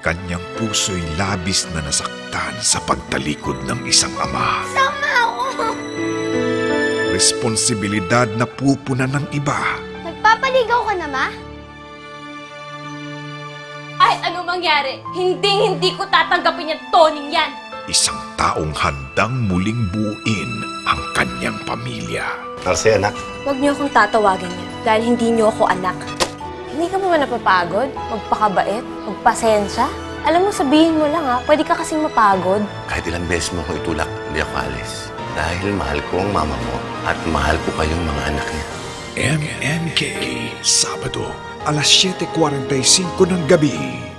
Kanyang puso'y labis na nasaktan sa pagtalikod ng isang ama. Sama ako! Responsibilidad na pupuna ng iba. Nagpapaligaw ka na, ma? Ay, ano mangyari? Hindi, hindi ko tatanggapin yung toning yan. Isang taong handang muling buuin ang kanyang pamilya. Arce, anak. Huwag niyo akong tatawagin niya dahil hindi niyo ako anak. Hindi ka ba napapagod? Magpakabait? Magpasensya? Alam mo, sabihin mo lang ha, pwede ka kasing mapagod. Kahit ilang beses mo ko itulak, hindi ako alis. Dahil mahal ko ang mama mo at mahal ko kayong mga anak niya. MNK, Sabado, alas 7.45 ng gabi.